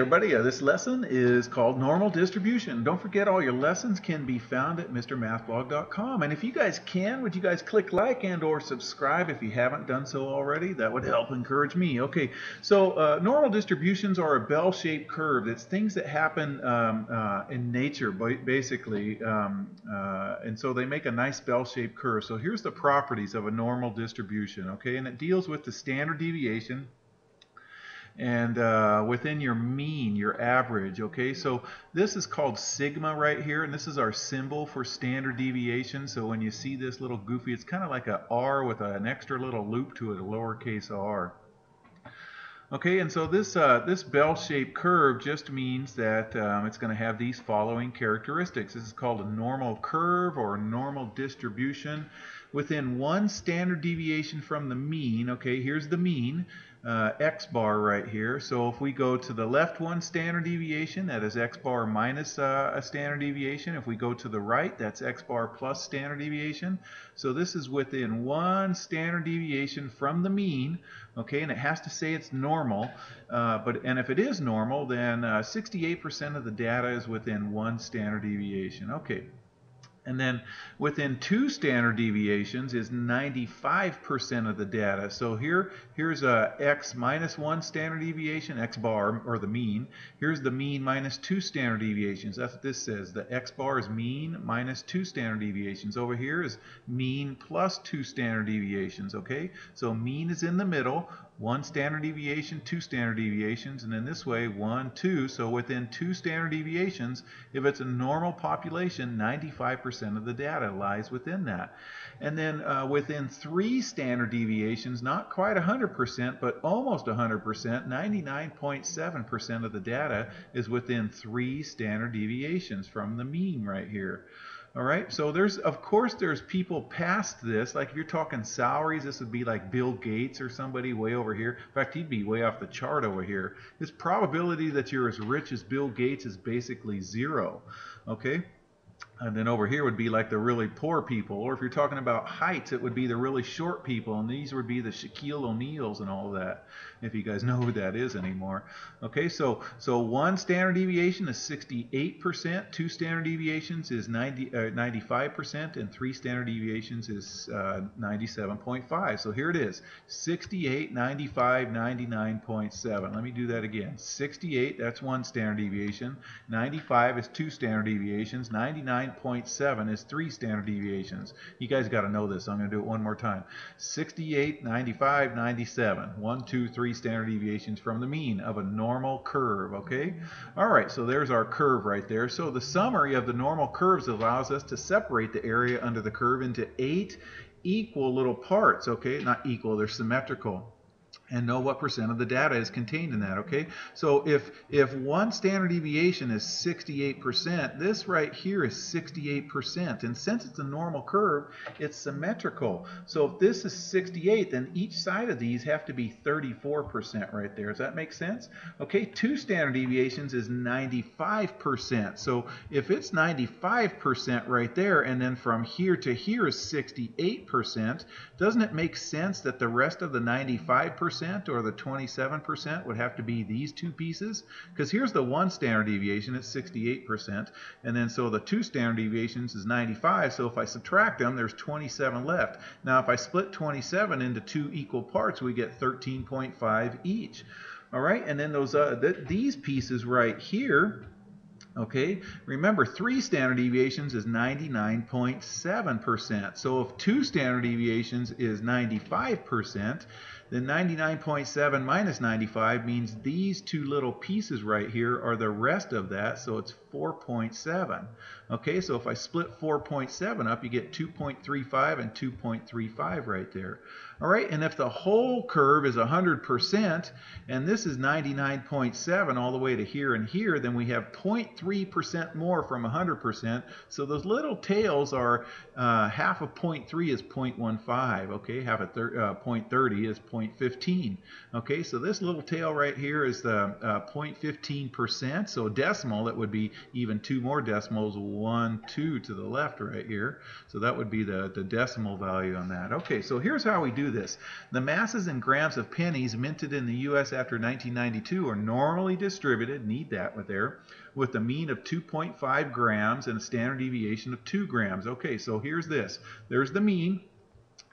everybody, uh, this lesson is called Normal Distribution. Don't forget all your lessons can be found at MrMathBlog.com. And if you guys can, would you guys click like and or subscribe if you haven't done so already? That would help encourage me. Okay, so uh, normal distributions are a bell-shaped curve. It's things that happen um, uh, in nature, basically. Um, uh, and so they make a nice bell-shaped curve. So here's the properties of a normal distribution, okay? And it deals with the standard deviation and uh, within your mean, your average, okay? So this is called sigma right here, and this is our symbol for standard deviation. So when you see this little goofy, it's kind of like a R with an extra little loop to it, a lowercase r. Okay, and so this uh, this bell-shaped curve just means that um, it's going to have these following characteristics. This is called a normal curve or a normal distribution within one standard deviation from the mean. Okay, here's the mean uh, x bar right here. So if we go to the left one standard deviation, that is x bar minus uh, a standard deviation. If we go to the right, that's x bar plus standard deviation. So this is within one standard deviation from the mean, okay, and it has to say it's normal. Uh, but And if it is normal, then 68% uh, of the data is within one standard deviation. Okay. And then within two standard deviations is 95% of the data. So here, here's a x minus one standard deviation, x bar, or the mean. Here's the mean minus two standard deviations. That's what this says. The x bar is mean minus two standard deviations. Over here is mean plus two standard deviations, okay? So mean is in the middle one standard deviation, two standard deviations, and in this way, one, two. So within two standard deviations, if it's a normal population, 95% of the data lies within that. And then uh, within three standard deviations, not quite 100%, but almost 100%, 99.7% of the data is within three standard deviations from the mean right here. All right, so there's, of course, there's people past this. Like if you're talking salaries, this would be like Bill Gates or somebody way over here. In fact, he'd be way off the chart over here. His probability that you're as rich as Bill Gates is basically zero. Okay, and then over here would be like the really poor people. Or if you're talking about heights, it would be the really short people. And these would be the Shaquille O'Neals and all of that, if you guys know who that is anymore. Okay, so so one standard deviation is 68%, two standard deviations is 90, uh, 95%, and three standard deviations is uh, 97.5. So here it is, 68, 95, 99.7. Let me do that again. 68, that's one standard deviation. 95 is two standard deviations. 99 9.7 is three standard deviations. You guys got to know this. I'm going to do it one more time. 68, 95, 97. One, two, three standard deviations from the mean of a normal curve. Okay? All right, so there's our curve right there. So the summary of the normal curves allows us to separate the area under the curve into eight equal little parts. Okay? Not equal, they're symmetrical and know what percent of the data is contained in that, okay? So if, if one standard deviation is 68%, this right here is 68%. And since it's a normal curve, it's symmetrical. So if this is 68, then each side of these have to be 34% right there. Does that make sense? Okay, two standard deviations is 95%. So if it's 95% right there, and then from here to here is 68%, doesn't it make sense that the rest of the 95% percent or the 27% would have to be these two pieces? Because here's the one standard deviation it's 68% and then so the two standard deviations is 95 so if I subtract them there's 27 left. Now if I split 27 into two equal parts we get 13.5 each. All right and then those uh, th these pieces right here Okay, remember three standard deviations is 99.7%. So if two standard deviations is 95%, then 99.7 minus 95 means these two little pieces right here are the rest of that, so it's 4.7. Okay, so if I split 4.7 up, you get 2.35 and 2.35 right there. All right, and if the whole curve is 100%, and this is 99.7 all the way to here and here, then we have 0.3% more from 100%. So those little tails are uh, half of 0.3 is 0.15, okay? Half of uh, 0.30 is 0.15. 0.15. Okay, so this little tail right here is the uh, 0.15%. So decimal, it would be even two more decimals, one, two to the left right here. So that would be the, the decimal value on that. Okay, so here's how we do this. The masses in grams of pennies minted in the U.S. after 1992 are normally distributed, need that with there, with a mean of 2.5 grams and a standard deviation of 2 grams. Okay, so here's this. There's the mean.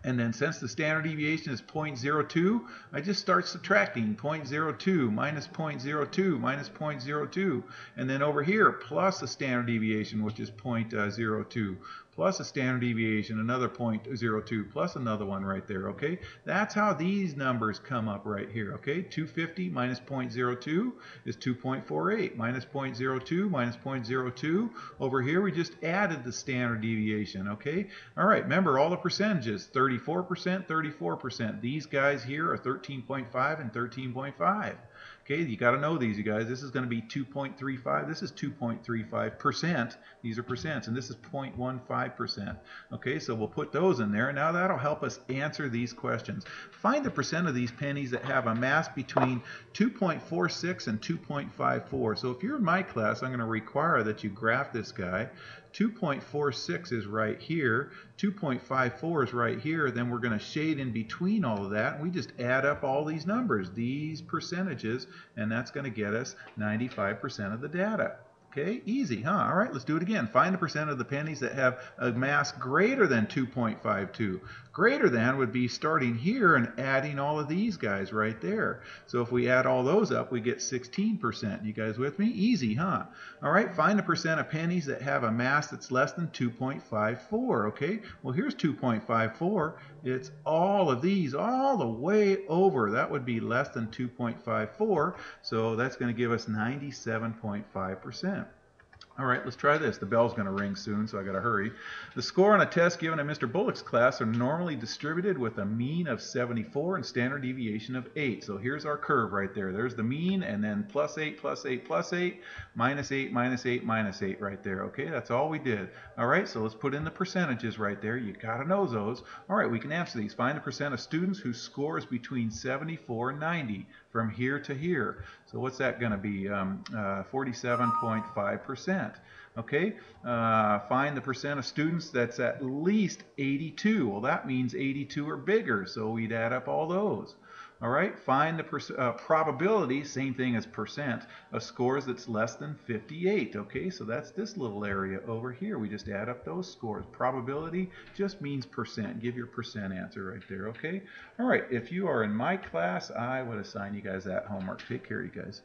And then since the standard deviation is 0.02, I just start subtracting 0.02 minus 0.02 minus 0.02. And then over here, plus the standard deviation, which is uh, 0.02 plus a standard deviation, another 0.02, plus another one right there, okay? That's how these numbers come up right here, okay? 250 minus 0.02 is 2.48, minus 0.02 minus 0.02. Over here, we just added the standard deviation, okay? All right, remember all the percentages, 34%, 34%. These guys here are 13.5 and 13.5. Okay, you got to know these, you guys. This is going to be 2.35. This is 2.35 percent. These are percents, and this is 0.15 percent. Okay, so we'll put those in there. Now that'll help us answer these questions. Find the percent of these pennies that have a mass between 2.46 and 2.54. So if you're in my class, I'm going to require that you graph this guy. 2.46 is right here. 2.54 is right here. Then we're going to shade in between all of that. We just add up all these numbers, these percentages, and that's going to get us 95% of the data. Okay, easy, huh? All right, let's do it again. Find the percent of the pennies that have a mass greater than 2.52. Greater than would be starting here and adding all of these guys right there. So if we add all those up, we get 16%. You guys with me? Easy, huh? All right, find the percent of pennies that have a mass that's less than 2.54, okay? Well, here's 2.54. It's all of these all the way over. That would be less than 2.54, so that's going to give us 97.5%. All right, let's try this. The bell's going to ring soon, so I got to hurry. The score on a test given in Mr. Bullock's class are normally distributed with a mean of 74 and standard deviation of 8. So here's our curve right there. There's the mean, and then plus 8, plus 8, plus 8, minus 8, minus 8, minus 8 right there. Okay, that's all we did. All right, so let's put in the percentages right there. You got to know those. All right, we can answer these. Find the percent of students whose score is between 74 and 90 from here to here. So what's that going to be? Um, uh, 47.5%. Okay, uh, find the percent of students that's at least 82. Well, that means 82 or bigger, so we'd add up all those. All right, find the uh, probability, same thing as percent, of scores that's less than 58. Okay, so that's this little area over here. We just add up those scores. Probability just means percent. Give your percent answer right there. Okay, all right, if you are in my class, I would assign you guys that homework. Take care, you guys.